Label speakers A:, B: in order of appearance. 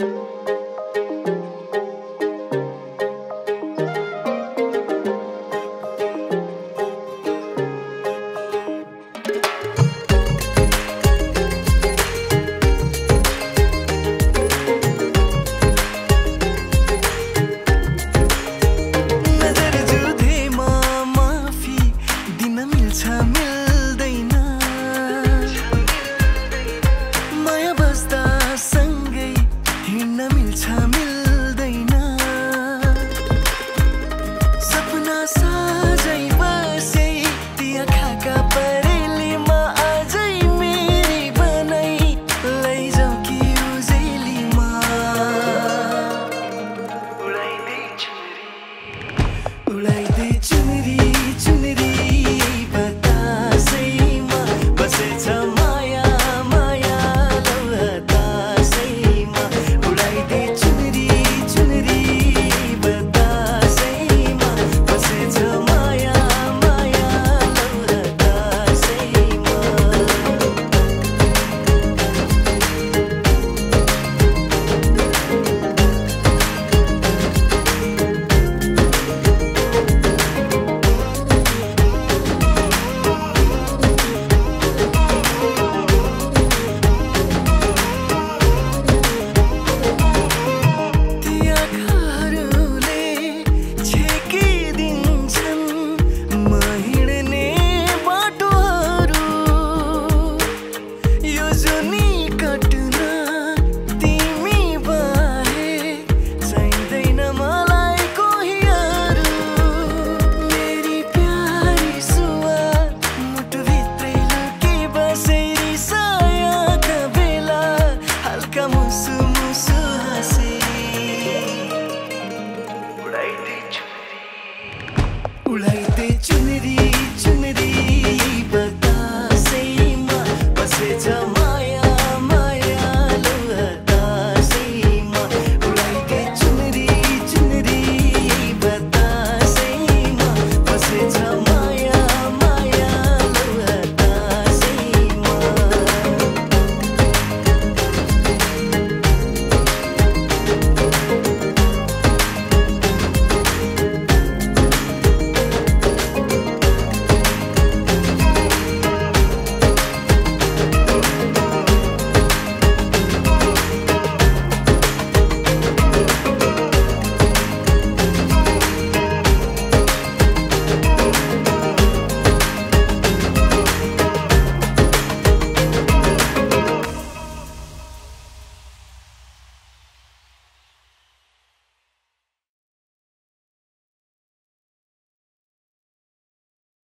A: you Chunuri, chunuri.